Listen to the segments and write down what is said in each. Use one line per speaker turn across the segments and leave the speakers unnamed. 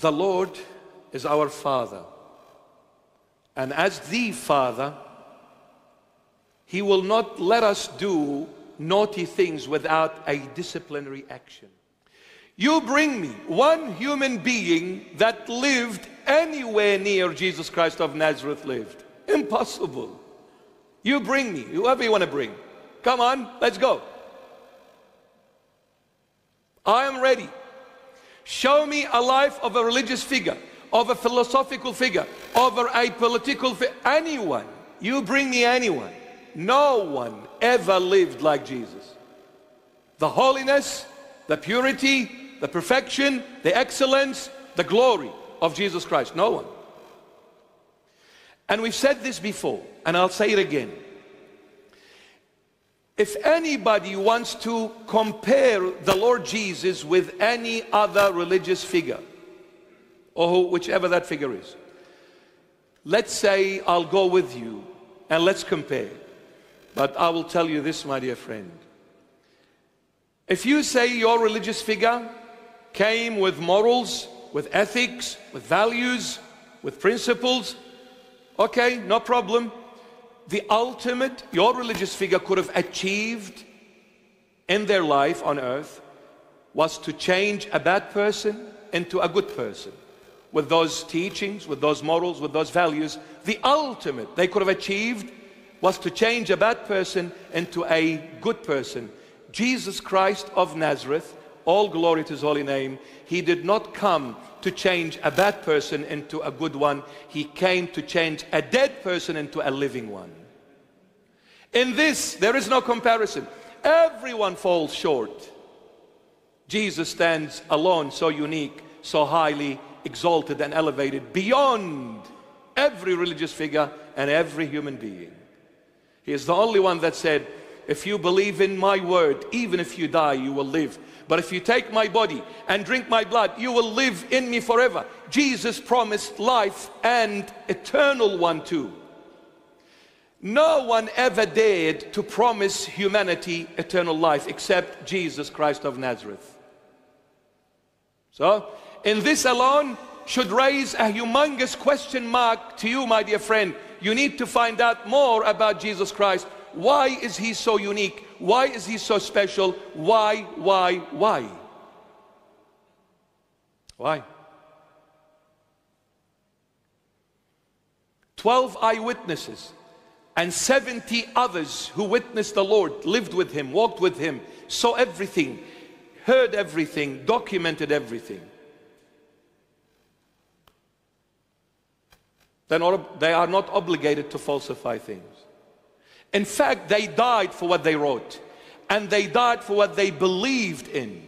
The Lord is our Father. And as the Father, He will not let us do naughty things without a disciplinary action. You bring me one human being that lived anywhere near Jesus Christ of Nazareth lived. Impossible. You bring me, whoever you want to bring. Come on, let's go. I am ready. Show me a life of a religious figure, of a philosophical figure, of a political figure, anyone. You bring me anyone. No one ever lived like Jesus. The holiness, the purity, the perfection, the excellence, the glory of Jesus Christ. No one. And we've said this before, and I'll say it again. If anybody wants to compare the Lord Jesus with any other religious figure, or whichever that figure is, let's say I'll go with you and let's compare. But I will tell you this, my dear friend. If you say your religious figure came with morals, with ethics, with values, with principles, okay, no problem the ultimate your religious figure could have achieved in their life on earth was to change a bad person into a good person with those teachings, with those morals, with those values. The ultimate they could have achieved was to change a bad person into a good person. Jesus Christ of Nazareth, all glory to his holy name, he did not come to change a bad person into a good one. He came to change a dead person into a living one. In this, there is no comparison. Everyone falls short. Jesus stands alone, so unique, so highly exalted and elevated beyond every religious figure and every human being. He is the only one that said, If you believe in my word, even if you die, you will live. But if you take my body and drink my blood, you will live in me forever. Jesus promised life and eternal one too. No one ever dared to promise humanity eternal life except Jesus Christ of Nazareth. So, in this alone should raise a humongous question mark to you, my dear friend. You need to find out more about Jesus Christ. Why is he so unique? Why is he so special? Why, why, why? Why? 12 eyewitnesses and 70 others who witnessed the Lord, lived with him, walked with him, saw everything, heard everything, documented everything. They're not, they are not obligated to falsify things. In fact, they died for what they wrote, and they died for what they believed in,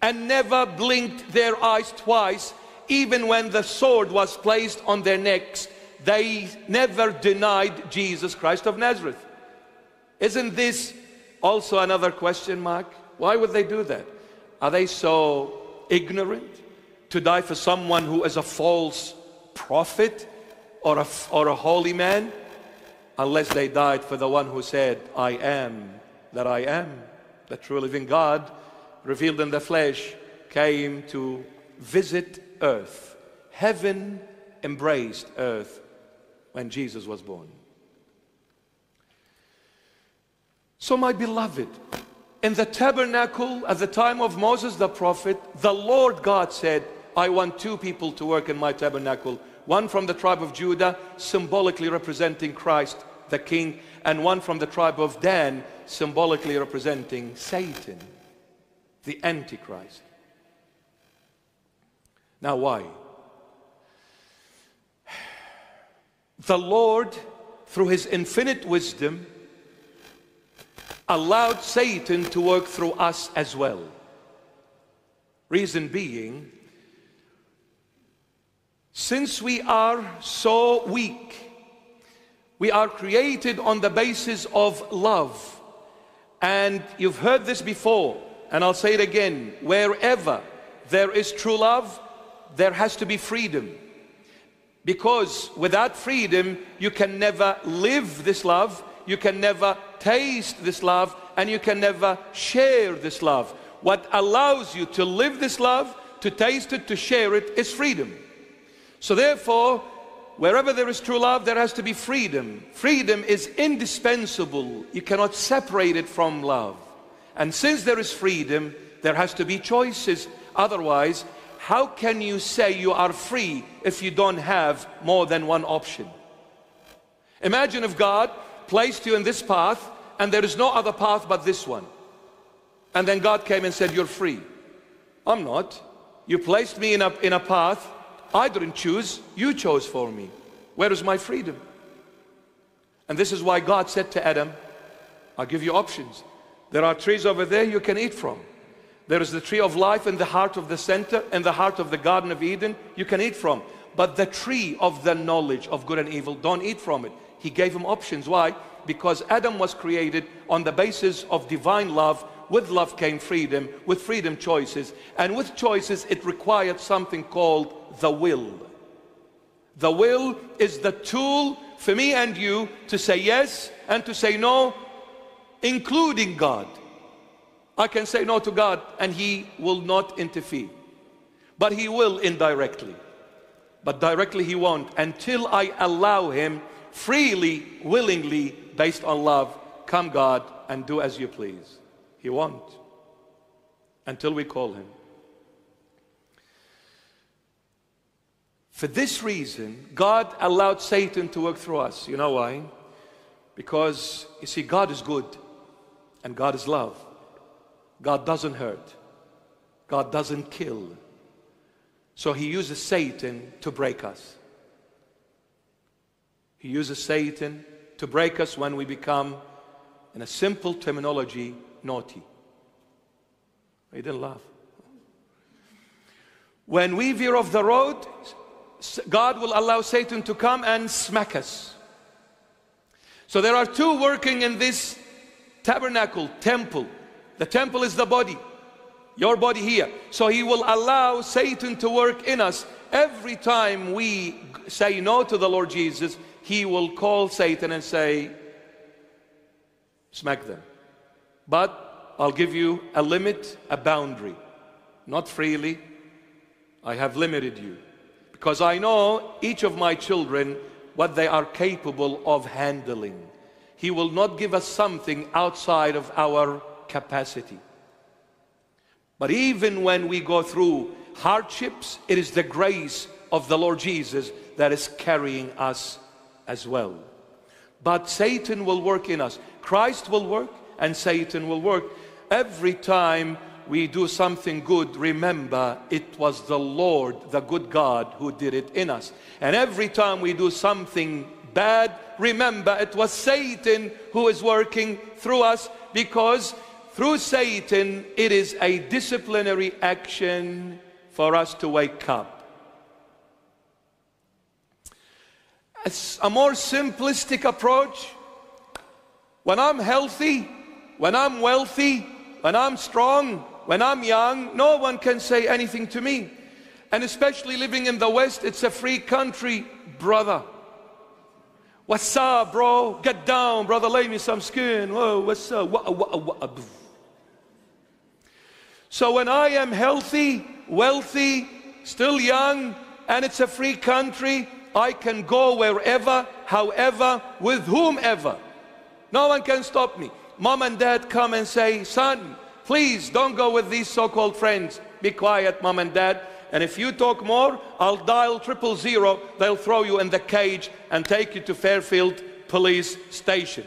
and never blinked their eyes twice, even when the sword was placed on their necks they never denied Jesus Christ of Nazareth. Isn't this also another question mark? Why would they do that? Are they so ignorant to die for someone who is a false prophet or a, or a holy man? Unless they died for the one who said, I am that I am. The true living God, revealed in the flesh, came to visit earth. Heaven embraced earth when Jesus was born. So, my beloved, in the tabernacle at the time of Moses the prophet, the Lord God said, I want two people to work in my tabernacle one from the tribe of Judah, symbolically representing Christ the King, and one from the tribe of Dan, symbolically representing Satan, the Antichrist. Now, why? The Lord, through his infinite wisdom, allowed Satan to work through us as well. Reason being, since we are so weak, we are created on the basis of love. And you've heard this before, and I'll say it again wherever there is true love, there has to be freedom. Because without freedom, you can never live this love, you can never taste this love, and you can never share this love. What allows you to live this love, to taste it, to share it, is freedom. So therefore, wherever there is true love, there has to be freedom. Freedom is indispensable. You cannot separate it from love. And since there is freedom, there has to be choices. Otherwise, how can you say you are free if you don't have more than one option? Imagine if God placed you in this path and there is no other path but this one. And then God came and said, You're free. I'm not. You placed me in a, in a path I didn't choose, you chose for me. Where is my freedom? And this is why God said to Adam, I'll give you options. There are trees over there you can eat from. There is the tree of life in the heart of the center, in the heart of the Garden of Eden, you can eat from. But the tree of the knowledge of good and evil, don't eat from it. He gave him options. Why? Because Adam was created on the basis of divine love. With love came freedom, with freedom, choices. And with choices, it required something called the will. The will is the tool for me and you to say yes and to say no, including God. I can say no to God and He will not interfere. But He will indirectly. But directly He won't until I allow Him freely, willingly, based on love. Come, God, and do as you please. He won't until we call Him. For this reason, God allowed Satan to work through us. You know why? Because, you see, God is good and God is love. God doesn't hurt, God doesn't kill. So He uses Satan to break us. He uses Satan to break us when we become, in a simple terminology, naughty. He didn't laugh. When we veer off the road, God will allow Satan to come and smack us. So there are two working in this tabernacle, temple. The temple is the body, your body here. So he will allow Satan to work in us. Every time we say no to the Lord Jesus, he will call Satan and say, smack them. But I'll give you a limit, a boundary. Not freely. I have limited you because I know each of my children what they are capable of handling. He will not give us something outside of our capacity. But even when we go through hardships, it is the grace of the Lord Jesus that is carrying us as well. But Satan will work in us. Christ will work and Satan will work. Every time we do something good, remember it was the Lord, the good God, who did it in us. And every time we do something bad, remember it was Satan who is working through us because through Satan it is a disciplinary action for us to wake up. A more simplistic approach. When I'm healthy, when I'm wealthy, when I'm strong, when I'm young, no one can say anything to me. And especially living in the West, it's a free country, brother. What's up, bro? Get down, brother. Lay me some skin. Whoa, what's up? What, what, what, so when I am healthy, wealthy, still young, and it's a free country, I can go wherever, however, with whomever. No one can stop me. Mom and dad come and say, son, Please don't go with these so-called friends. Be quiet, mom and dad. And if you talk more, I'll dial triple zero. They'll throw you in the cage and take you to Fairfield Police Station.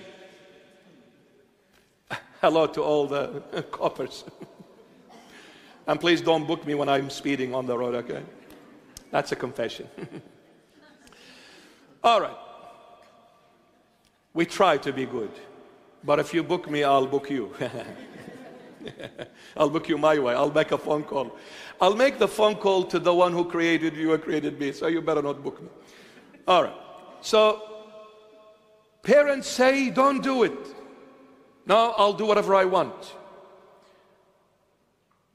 Hello to all the coppers. and please don't book me when I'm speeding on the road, okay? That's a confession. all right. We try to be good. But if you book me, I'll book you. I'll book you my way. I'll make a phone call. I'll make the phone call to the one who created you and created me, so you better not book me. All right. So, parents say, don't do it. No, I'll do whatever I want.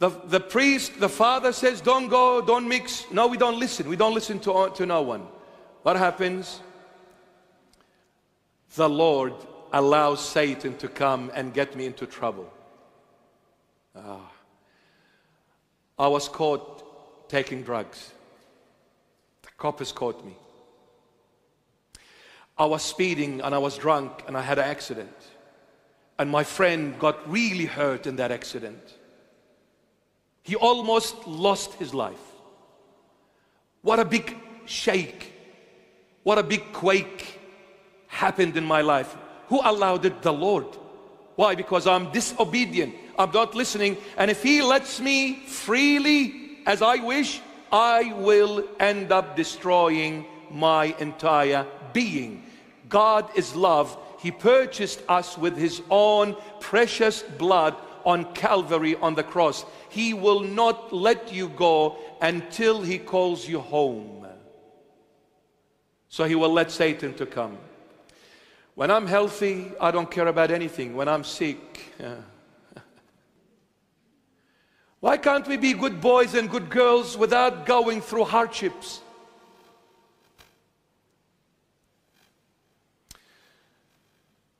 The, the priest, the father says, don't go, don't mix. No, we don't listen. We don't listen to, to no one. What happens? The Lord allows Satan to come and get me into trouble. Ah. I was caught taking drugs. The coppers caught me. I was speeding and I was drunk and I had an accident. And my friend got really hurt in that accident. He almost lost his life. What a big shake, what a big quake happened in my life. Who allowed it? The Lord. Why? Because I'm disobedient. I'm not listening. And if He lets me freely as I wish, I will end up destroying my entire being. God is love. He purchased us with His own precious blood on Calvary on the cross. He will not let you go until He calls you home. So He will let Satan to come. When I'm healthy, I don't care about anything. When I'm sick, why can't we be good boys and good girls without going through hardships?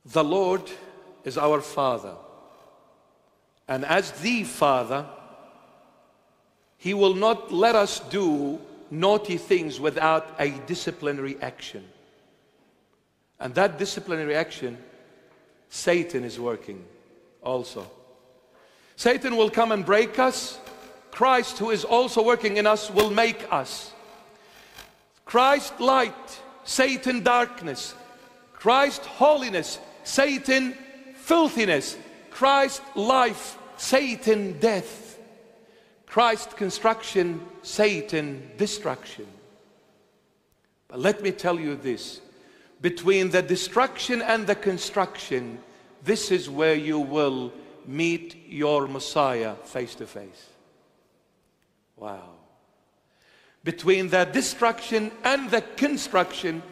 The Lord is our Father. And as the Father, He will not let us do naughty things without a disciplinary action. And that disciplinary action, Satan is working also. Satan will come and break us. Christ, who is also working in us, will make us. Christ light, Satan darkness. Christ holiness, Satan filthiness. Christ life, Satan death. Christ construction, Satan destruction. But let me tell you this between the destruction and the construction, this is where you will meet your Messiah face to face. Wow. Between the destruction and the construction,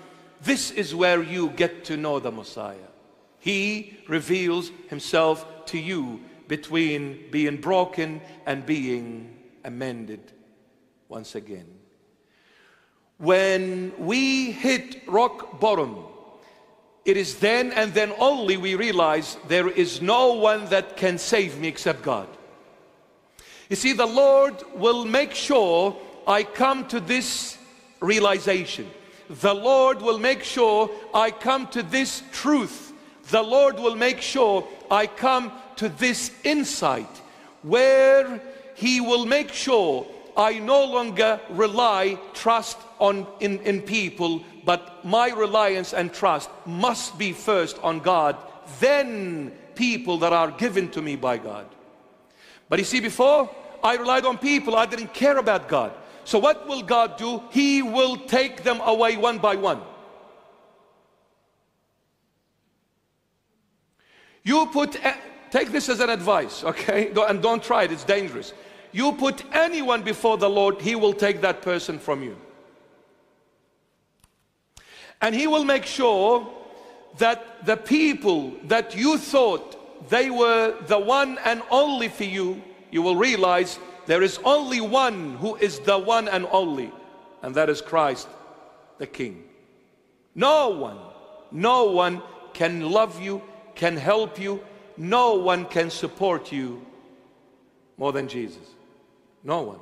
this is where you get to know the Messiah. He reveals himself to you between being broken and being amended once again. When we hit rock bottom, it is then and then only we realize there is no one that can save me except God. You see, the Lord will make sure I come to this realization. The Lord will make sure I come to this truth. The Lord will make sure I come to this insight where He will make sure I no longer rely, trust on in, in people, but my reliance and trust must be first on God, then people that are given to me by God. But you see, before I relied on people, I didn't care about God. So what will God do? He will take them away one by one. You put, take this as an advice, okay? And don't try it, it's dangerous. You put anyone before the Lord, He will take that person from you. And He will make sure that the people that you thought they were the one and only for you, you will realize there is only one who is the one and only, and that is Christ the King. No one, no one can love you, can help you, no one can support you more than Jesus. No one.